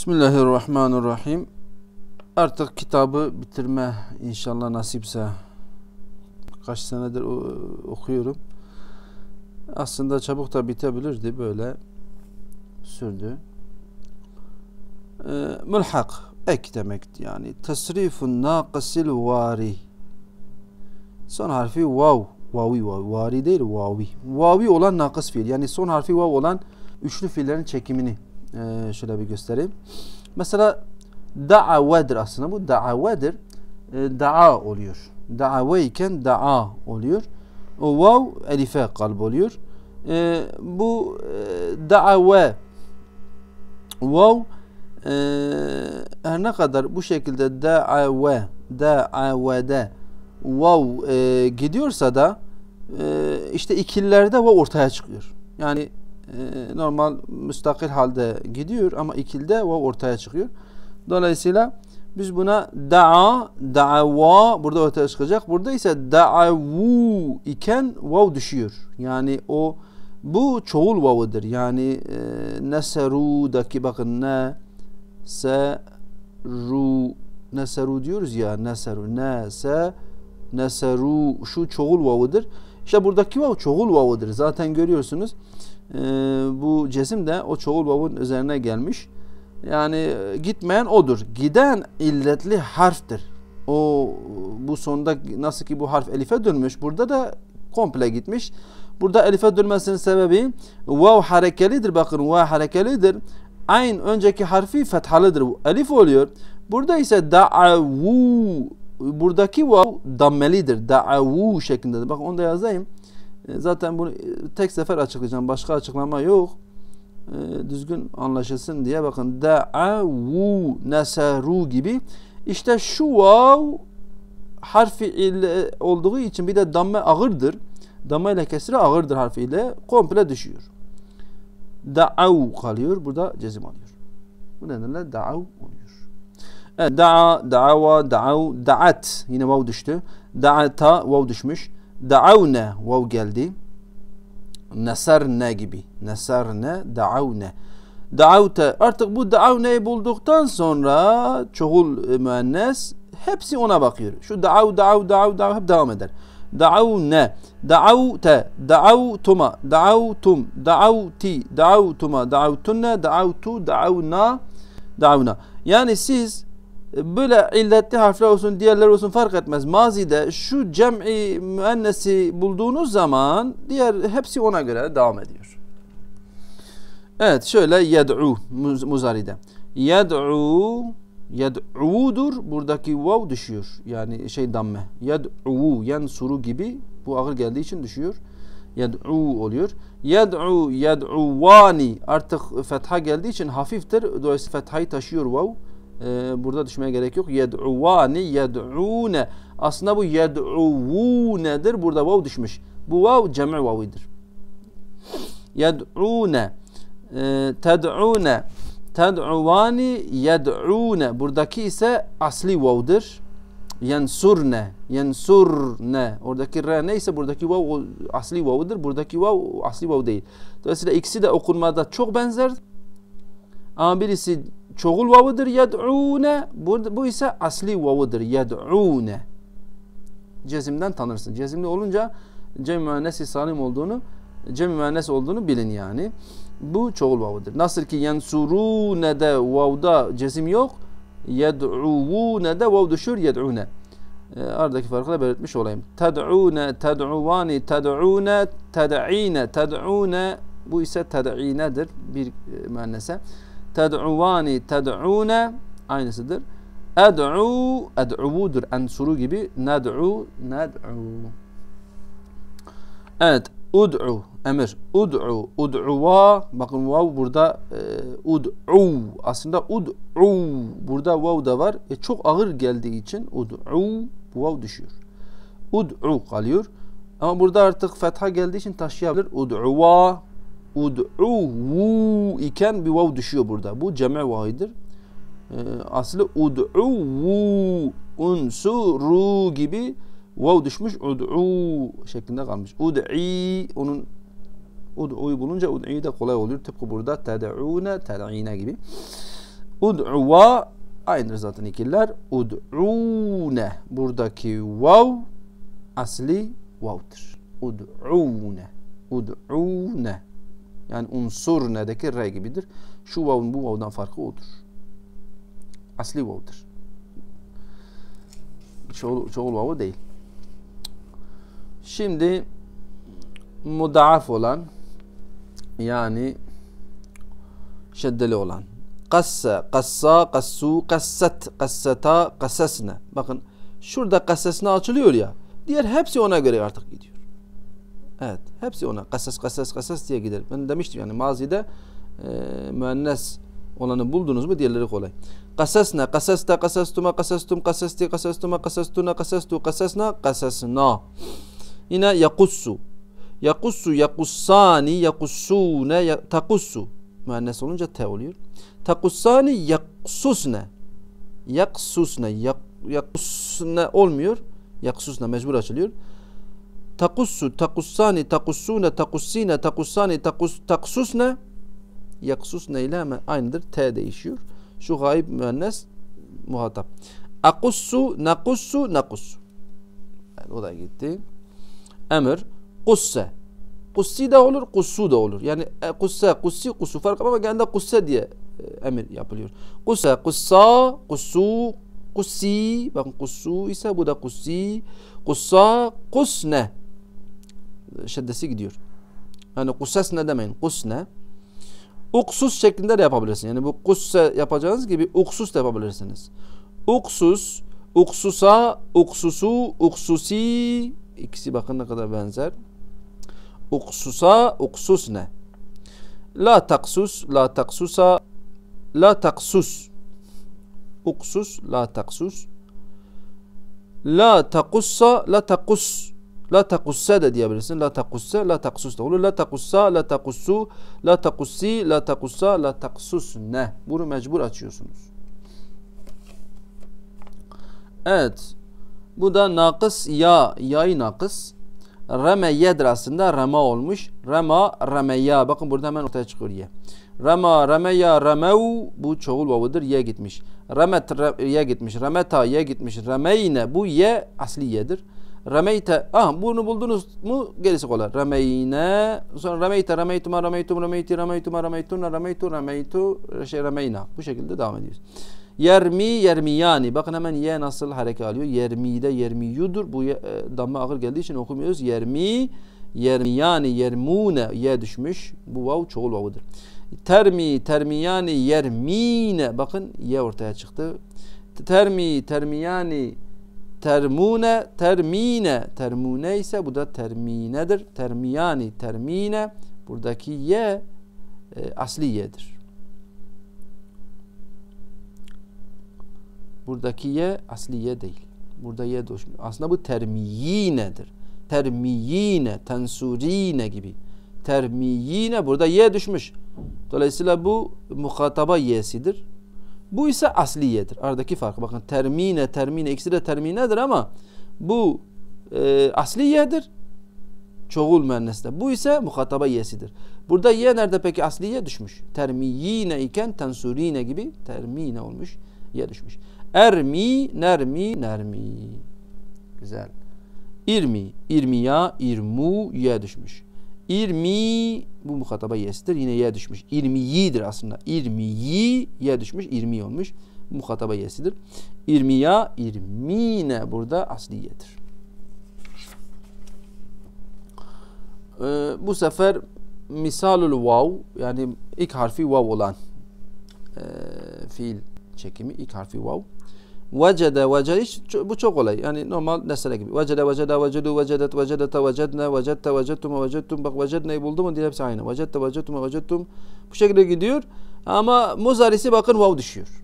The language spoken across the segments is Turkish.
Bismillahirrahmanirrahim. Artık kitabı bitirme inşallah nasipse. Kaç senedir okuyorum. Aslında çabuk da bitebilirdi böyle sürdü. Ee, mülhak ek demekti yani. Tesrifun naqasil vari. Son harfi vav. Vavi vavi. Vari değil vavi. Vavi olan nakıs fiil. Yani son harfi vav olan üçlü fiillerin çekimini ee, şöyle bir göstereyim. Mesela da'avedir aslında bu da'avedir. E, da'a oluyor. Da'ave iken da'a oluyor. O vav elife kalb oluyor. E, bu e, da'ave vav e, her ne kadar bu şekilde da'ave da'avede vav e, gidiyorsa da e, işte ikililerde vav ortaya çıkıyor. Yani normal müstakil halde gidiyor ama ikilde vav ortaya çıkıyor. Dolayısıyla biz buna da'a, da'ava burada ortaya çıkacak. Burada ise da'avu iken vav düşüyor. Yani o bu çoğul vavıdır. Yani e, neseru'daki bakın ne seru neseru diyoruz ya neseru nese neseru şu çoğul vavıdır. İşte buradaki vav çoğul vavıdır. Zaten görüyorsunuz e, bu cesim de o çoğul vavun üzerine gelmiş. Yani gitmeyen odur. Giden illetli harftir. O bu sonda nasıl ki bu harf elife dönmüş. Burada da komple gitmiş. Burada elife dönmesinin sebebi vav harekelidir. Bakın vav harekelidir. Aynı önceki harfi fethalıdır. Elif oluyor. Burada ise da'avu buradaki vav dammelidir. Da'avu şeklinde. Bakın onu da yazayım. E, zaten bunu e, tek sefer açıklayacağım. Başka açıklama yok. E, düzgün anlaşılsın diye bakın da'avu nesaru gibi işte şu vav harfi ile olduğu için bir de damme ağırdır. Damme ile kesre ağırdır harfiyle komple düşüyor. Da'av kalıyor. Burada cezim alıyor. Bu nedenle da'av oluyor. Evet, da'a, da'ava, da'av, da'at yine vav düştü. Da'ata vav düşmüş. Da'avne vav geldi. Nesarne gibi. Nesarne, da'avne. Da'avte. Artık bu da'avneyi bulduktan sonra çoğul e, müennes hepsi ona bakıyor. Şu da'av, da'av, da'av, da'av hep devam eder. Da'avne, da'avte, da'avtuma, da'avtum, da'avti, da'avtuma, da'avtunne, da'avtu, da'avna, da'avna. Yani siz böyle illetli harfler olsun diğerler olsun fark etmez. Mazide şu cem'i müennesi bulduğunuz zaman diğer hepsi ona göre devam ediyor. Evet şöyle yed'u muzaride. Yed'u yed'udur buradaki vav düşüyor. Yani şey damme. Yed'u yansuru gibi bu ağır geldiği için düşüyor. Yed'u oluyor. Yed'u yed'uvani artık fetha geldiği için hafiftir. Dolayısıyla fethayı taşıyor vav e, burada düşmeye gerek yok. Yed'uvani yed'une. Aslında bu yed'uvunedir. Burada vav düşmüş. Bu vav cem'i vavidir. Yed'une. E, ted'une. Ted'uvani yed'une. Buradaki ise asli vav'dır. Yensurne. Yensurne. Oradaki re neyse buradaki vav asli vav'dır. Buradaki vav asli vav değil. Dolayısıyla ikisi de okunmada çok benzer. Ama birisi çoğul vavıdır yed'une. Bu, bu ise asli vavıdır yed'une. Cezimden tanırsın. Cezimli olunca cem müennesi salim olduğunu cem müennes olduğunu bilin yani. Bu çoğul vavıdır. Nasıl ki yensurune de vavda cezim yok. Yed'uvune de vav düşür yed'une. E, aradaki farkı da belirtmiş olayım. Ted'une, ted'uvani, ted'une, ted'ine, ted'une bu ise ted'inedir bir e, müennese. Ted'uvani ted'une aynısıdır. Ed'u ed'uvudur. Ensuru gibi. Ned'u ned'u. Evet. Ud'u emir. Ud'u ud'uva bakın vav burada e, ud'u aslında ud'u burada vav da var. E, çok ağır geldiği için ud'u bu vav düşüyor. Ud'u kalıyor. Ama burada artık fetha geldiği için taşıyabilir. Ud'uva ud'uvu iken bir vav düşüyor burada. Bu cem'i vahidir. Ee, aslı ud'uvu unsuru gibi vav düşmüş ud'u şeklinde kalmış. Ud'i onun ud'u'yu bulunca ud'i de kolay oluyor. Tıpkı burada ted'une ted'ine gibi. Ud'uva aynıdır zaten ikiller. Ud'une. Buradaki vav asli vav'dır. Ud'une. Ud'une. Yani unsur ne'deki re gibidir. Şu vav'un bu vav'dan farkı odur. Asli vav'dır. Çoğul, çoğul vav'u değil. Şimdi mudaaf olan yani şeddeli olan. Kassa, kassa, kassu, kassat, kassata, kassasne. Bakın şurada kassasne açılıyor ya. Diğer hepsi ona göre artık gidiyor. Evet. Hepsi ona. Kassas, kassas, kassas diye gider. Ben demiştim yani mazide e, müennes olanı buldunuz mu diğerleri kolay. Kasasna, kasasta, kasastuma, kasastum, kasasti, kasastuma, kasastuna, kasastu, kasasna, kasasna. Yine yakussu. Yakussu, yakussani, yakussune, takussu. Müennes olunca te oluyor. Takussani yaksusne. Yaksusne. Yak, yakusne olmuyor. Yaksusne mecbur açılıyor. Takussu, takussani, takussune, takussine, takussani, takus, taksusne. Yaksusne ile hemen aynıdır. T değişiyor. Şu gayb müennes muhatap. Akussu, nakussu, nakussu. Yani o da gitti. Emir. Kusse. Kussi de olur, kussu da olur. Yani e, kusse, kussi, kussu fark ama genelde kusse diye e, emir yapılıyor. Kusse, kussa, kussu, kussi. Bakın kussu ise bu da kussi. Kussa, kusne. Şeddesi gidiyor. Yani kusses ne demeyin. Kusne. Uksus şeklinde de yapabilirsin. Yani bu kusse yapacağınız gibi uksus da yapabilirsiniz. Uksus, uksusa, uksusu, uksusi. İkisi bakın ne kadar benzer. Uksusa, uksusne. La taksus, la taksusa, la taksus. Uksus, la taksus. La takussa, la takus. La takussa da diyebilirsin. La takussa, la taksus da olur. La takussa, la takussu, la takussi, la takussa, la taksus ne? Bunu mecbur açıyorsunuz. Evet. Bu da nakıs ya, yayı nakıs. Remeyedir aslında rema olmuş. Rema, remeya. Bakın burada hemen ortaya çıkıyor ye. Rema, remeya, remev bu çoğul vavudur. Ye gitmiş. Remet, re, ye gitmiş. Remeta, ye gitmiş. Remeyne bu ye asli yedir. Remeyte, ah bunu buldunuz mu gerisi kolay. Remeyne, sonra remeyte, remeytuma, remeytum, remeyti, remeytuma, remeytuna, remeytu, remeytu, şey remeyna. Bu şekilde devam ediyoruz. Yermi, yermiyani. Bakın hemen ye nasıl hareket alıyor. Yermide, yermiyudur. Bu e, damla ağır geldiği için okumuyoruz. Yermi, yermiyani, yermune. Ye düşmüş. Bu vav çoğul vavudur. Termi, termiyani, yermine. Bakın ye ortaya çıktı. Termi, termiyani, termune, termine. Termune ise bu da terminedir. Termiyani, termine. Buradaki ye e, asli yedir. Buradaki ye asli ye değil. Burada ye düşmüş. Aslında bu termiyinedir. Termiyine, tensurine gibi. Termiyine burada ye düşmüş. Dolayısıyla bu muhataba yesidir. Bu ise asli yedir. Aradaki fark. Bakın termine, termine ikisi de terminedir ama bu e, asli yedir. Çoğul müennesde. Bu ise muhataba yesidir. Burada ye nerede peki asliye düşmüş. Termiyine iken tensurine gibi termine olmuş. Ye düşmüş. Ermi, nermi, nermi. Güzel. İrmi, irmiya, irmu, ye düşmüş. İrmi, bu muhataba yestir. Yine ye düşmüş. İrmiyidir aslında. İrmiyi, ye düşmüş. İrmi olmuş. Muhataba yesidir. İrmiya, irmine burada asliyedir. Ee, bu sefer misalul vav yani ilk harfi vav olan e, fiil çekimi ilk harfi vav. Vecede vecede hiç, bu çok kolay. Yani normal nesne gibi. Vecede vecede vecedu vecedet vecedete vecedne vecette vecettum vecettum. Bak vecedneyi buldu mu diye hepsi aynı. Vecette vecettum vecettum. Bu şekilde gidiyor. Ama muzarisi bakın vav düşüyor.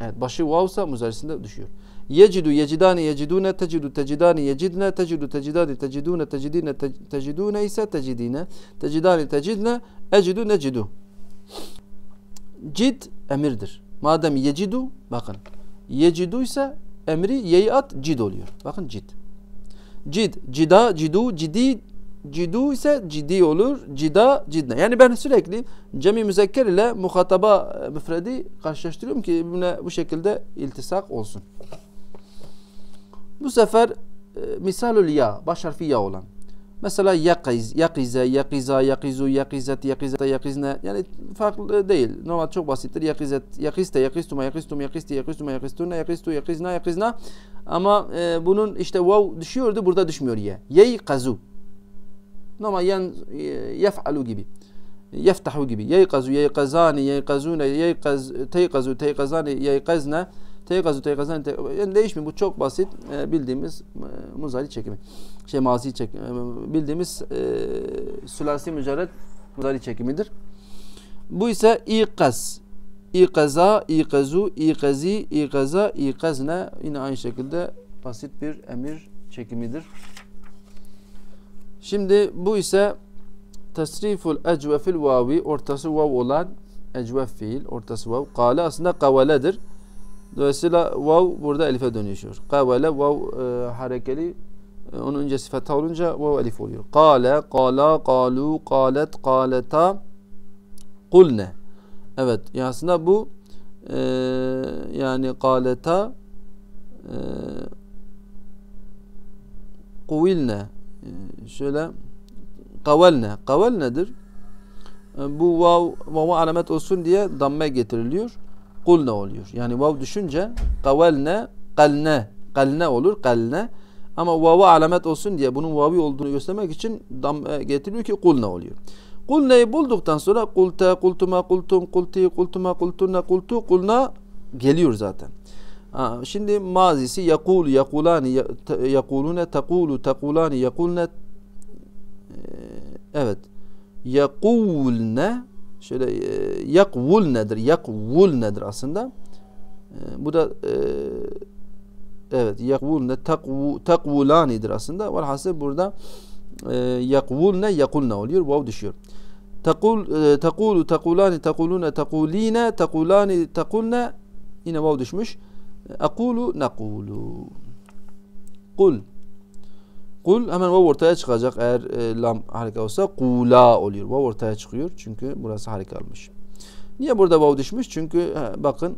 Evet başı vavsa muzarisinde düşüyor. Yecidu yecidani yecidune tecidu tecidani yecidne tecidu tecidani tecidune tecidine tecidune ise tecidine tecidani tecidne ecidu necidu. Cid emirdir. Madem yecidu bakın yecidu ise emri yeyat cid oluyor. Bakın cid. Cid, cida, cidu, cidi cidu ise ciddi olur. Cida cidne. Yani ben sürekli cemi müzekker ile muhataba e, müfredi karşılaştırıyorum ki birbirine bu şekilde iltisak olsun. Bu sefer e, misalül ya, baş harfi ya olan. Mesela yakiz, yakize, yakiza, yakizu, yakizet, yakizete, yakizne. Yani farklı değil. Normal çok basittir. Yakizet, yakiste, yakistuma, yakistum, yakisti, yakistuma, yakistuna, yakistu, yakizna, yakizna. Ama e, bunun işte vav düşüyordu. Burada düşmüyor ye. Yey kazu. Normal yan yef'alu gibi. Yeftahu gibi. Yey kazu, yey kazani, yey kazune, yey kaz, tey kazu, tey kazani, yey kazne. Teygazu teygazan te yani değişmiyor. Bu çok basit e, bildiğimiz e, muzari çekimi. Şey mazi çekimi. E, bildiğimiz e, sülasi mücerred muzari çekimidir. Bu ise ikaz. İkaza, ikazu, ikazi, ikaza, ikazne yine aynı şekilde basit bir emir çekimidir. Şimdi bu ise tasriful ecvefil vavi ortası vav olan ecvef fiil ortası vav. Kale aslında kavaledir. Dolayısıyla vav burada elife dönüşüyor. Kavale vav e, harekeli e, onun öncesi fetha olunca vav elif oluyor. Kale, kala, kalu, kalet, kaleta, kulne. Evet. Yani aslında bu e, yani kaleta e, kuvilne e, şöyle kavelne. Kavel nedir? E, bu vav, vava alamet olsun diye damme getiriliyor kulne oluyor. Yani vav düşünce kavelne kalne kalne olur kalne ama vava alamet olsun diye bunun vavi olduğunu göstermek için dam e, getiriyor ki kulne oluyor. Kulneyi bulduktan sonra kulte, kultuma, kultum, kulti, kultuma, kultunna, kultu, kulna geliyor zaten. Ha, şimdi mazisi yakul, yakulani, yakulune, takulu, takulani, yakulne e, evet yakulne şöyle e, yakvul nedir? Yakvul nedir aslında? E, bu da e, evet yakvul ne takvu, takvulanidir aslında. Velhasıl burada e, yakvul ne yakulne oluyor. Vav düşüyor. Takul, e, takulu, takulani, takulune, takuline, takulani, takulne yine vav düşmüş. Akulu, nakulu. Kul. Kul hemen vav ortaya çıkacak eğer e, lam harika olsa kula oluyor. Vav ortaya çıkıyor çünkü burası harika almış. Niye burada vav düşmüş? Çünkü he, bakın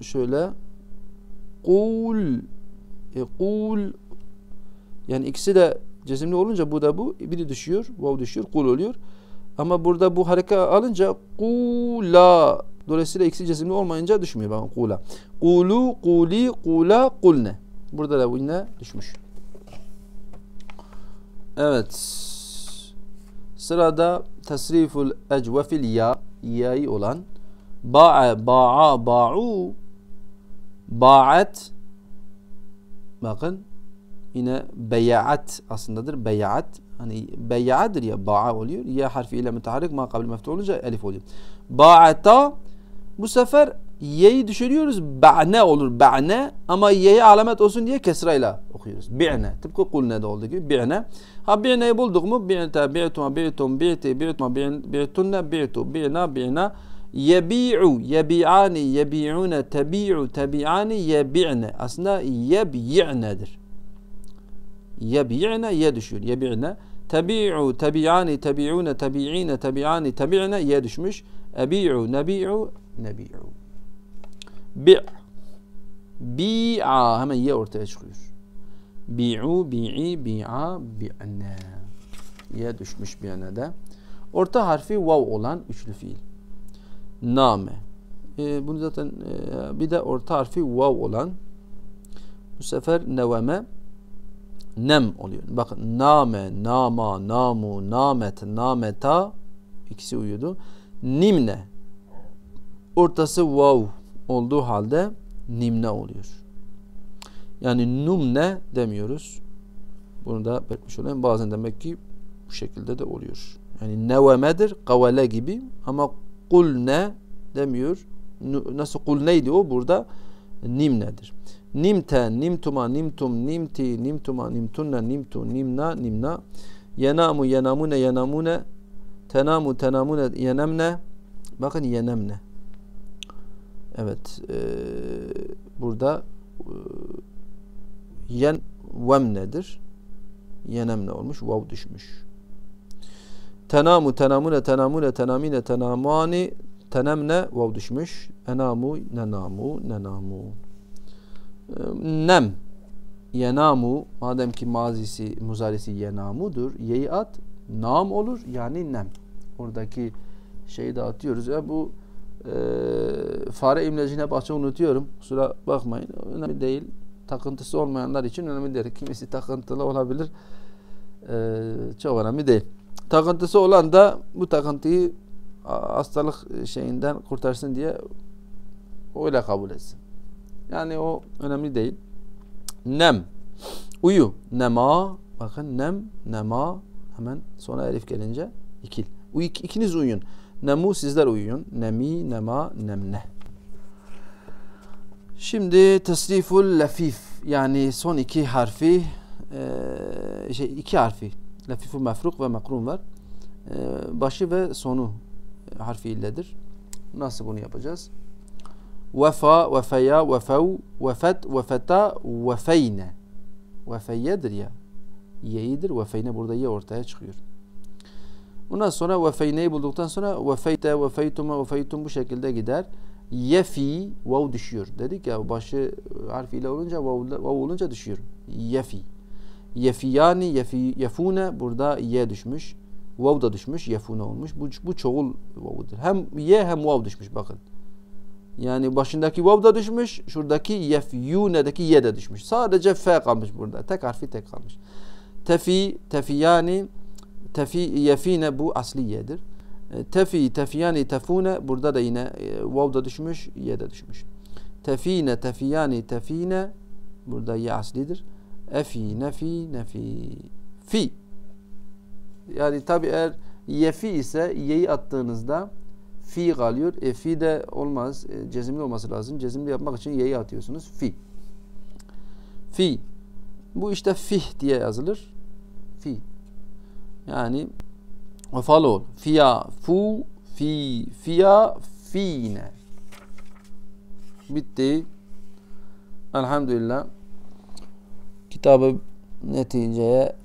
şöyle kul e, kul yani ikisi de cezimli olunca bu da bu biri düşüyor vav düşüyor kul oluyor. Ama burada bu harika alınca kula Dolayısıyla ikisi cezimli olmayınca düşmüyor. Bakın kula. Kulu, kuli, kula, kulne. Burada da bu yine düşmüş. Evet. Sırada tasriful ecvefil ya ya'yı olan ba'a, ba'a, ba'u ba'at bakın yine beyaat aslındadır. Beyaat hani beyaatdır ya ba'a oluyor. Ya harfi ile müteharrik ma kabli meftu olunca elif oluyor. Ba'ata bu sefer y'yi düşürüyoruz. Ba'ne olur. Ba'ne ama y'ye alamet olsun diye kesrayla okuyoruz. Bi'ne. Tıpkı kulne'de olduğu gibi bi'ne. Ha bi'neyi bulduk mu? Bi'te, bi'tuma, bi'tum, bi'ti, bi'tuma, bi'tunne, bi'tu, bi'na, bi'na. Yebi'u, yebi'ani, yebi'une, tebi'u, tebi'ani, yebi'ne. Aslında yebi'nedir. Yebi'ne, ye düşüyor. Yebi'ne. Tebi'u, tebi'ani, tebi'une, tebi'ine, tebi'ani, tebi'ne, ye düşmüş. Ebi'u, nebi'u, nebi'u. Bi' bi'a hemen ye ortaya çıkıyor. Bi'u, bi'i, bi'a, bi'ne. Ye düşmüş bi'ne de. Orta harfi vav olan üçlü fiil. Name. Ee, bunu zaten e, bir de orta harfi vav olan bu sefer neveme nem oluyor. Bakın name, nama, namu, namet, nameta ikisi uyudu. Nimne ortası vav olduğu halde nimne oluyor. Yani numne demiyoruz. Bunu da belirtmiş olayım. Bazen demek ki bu şekilde de oluyor. Yani nevemedir, kavale gibi ama kulne demiyor. Nasıl kulneydi o? Burada nimnedir. Nimte, nimtuma, nimtum, nimti, nimtuma, nimtunna, nimtu, nimna, nimna. Yenamu, yenamune, yenamune. Tenamu, tenamune, yenemne. Bakın yenemne. Evet. E, burada e, yen vemnedir. Yenem ne olmuş? Vav düşmüş. Tenamu tenamune tenamune tenamine tenamani tenemne vav düşmüş. Enamu nenamu nenamu. Nem yenamu madem ki mazisi muzarisi yenamudur yeyi at nam olur yani nem. Oradaki şeyi dağıtıyoruz. Ya bu e, fare imlecini hep açık unutuyorum. Kusura bakmayın. Önemli değil. Takıntısı olmayanlar için önemli değil. Kimisi takıntılı olabilir. E, çok önemli değil. Takıntısı olan da bu takıntıyı hastalık şeyinden kurtarsın diye öyle kabul etsin. Yani o önemli değil. Nem. Uyu. Nema. Bakın nem, nema. Hemen sonra elif gelince ikil. Uy, ikiniz uyuyun. Nemu sizler uyuyun. Nemi, nema, nemne. Şimdi tesriful lafif yani son iki harfi e, şey iki harfi lafiful mefruk ve mekrun var. E, başı ve sonu harfi illedir. Nasıl bunu yapacağız? Vefa, vefeya, vefev, vefet, vefeta, vefeyne. Vefeyyedir ya. Ye'idir. Vefeyne burada ye ortaya çıkıyor. Ondan sonra vefeyneyi bulduktan sonra vefeyte, vefeytuma, vefeytum bu şekilde gider. Yefi, vav düşüyor. Dedik ya başı harfiyle olunca vav, vav olunca düşüyor. Yefi. Yefiyani, yefi, yefune burada ye düşmüş. Vav da düşmüş, yefune olmuş. Bu, bu çoğul vav'dır. Hem ye hem vav düşmüş bakın. Yani başındaki vav da düşmüş. Şuradaki yefyune'deki ye de düşmüş. Sadece f kalmış burada. Tek harfi tek kalmış. Tefi, tefiyani, tefi, yefine bu asliyedir. E, tefi, tefiyani, tefune burada da yine e, vav da düşmüş, ye de düşmüş. Tefine, tefiyani, tefine burada ye aslidir. Efi, nefi, nefi. Fi. Yani tabi eğer yefi ise yeyi attığınızda fi kalıyor. E fi de olmaz. E, cezimli olması lazım. Cezimli yapmak için yeyi atıyorsunuz. Fi. Fi. Bu işte fih diye yazılır. Yani ol. Fiya, fu, fi, fiya, fine. Bitti. Elhamdülillah. Kitabı neticeye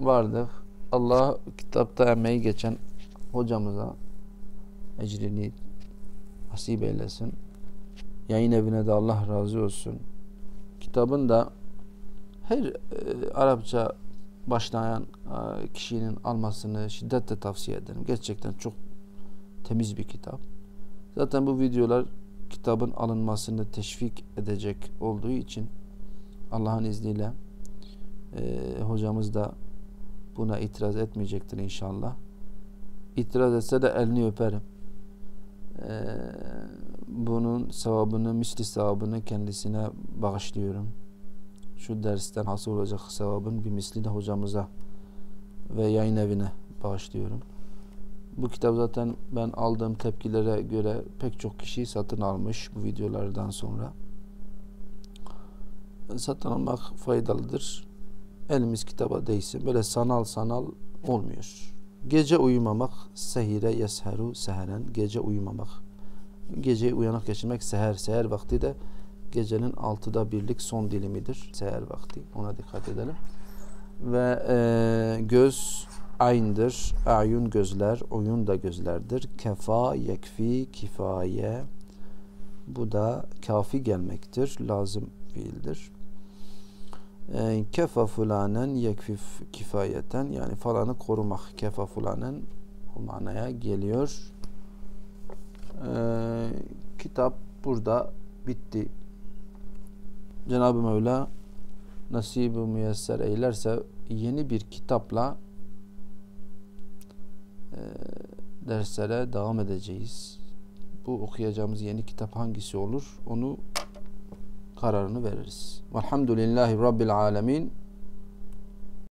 vardık. Allah kitapta emeği geçen hocamıza ecrini nasip eylesin. Yayın evine de Allah razı olsun. Kitabın da her e, Arapça başlayan e, kişinin almasını şiddetle tavsiye ederim. Gerçekten çok temiz bir kitap. Zaten bu videolar kitabın alınmasını teşvik edecek olduğu için Allah'ın izniyle e, hocamız da buna itiraz etmeyecektir inşallah. İtiraz etse de elini öperim. Ee, bunun sevabını, misli sevabını kendisine bağışlıyorum. Şu dersten hasıl olacak sevabın bir misli de hocamıza ve yayın evine bağışlıyorum. Bu kitap zaten ben aldığım tepkilere göre pek çok kişi satın almış bu videolardan sonra. Satın almak faydalıdır. Elimiz kitaba değsin. Böyle sanal sanal olmuyor. Gece uyumamak sehire yesheru seheren. Gece uyumamak. Gece uyanık geçirmek seher. Seher vakti de gecenin altıda birlik son dilimidir. Seher vakti. Ona dikkat edelim. Ve e, göz aynıdır. Ayun gözler. Oyun da gözlerdir. Kefa, yekfi, kifaye. Bu da kafi gelmektir. Lazım fiildir. Ee, kefa fulanen yekfi kifayeten yani falanı korumak kefa fulanen o manaya geliyor. Ee, kitap burada bitti. Cenab-ı Mevla nasip-i müyesser eylerse yeni bir kitapla e, derslere devam edeceğiz. Bu okuyacağımız yeni kitap hangisi olur onu kararını veririz. Velhamdülillahi Rabbil alemin.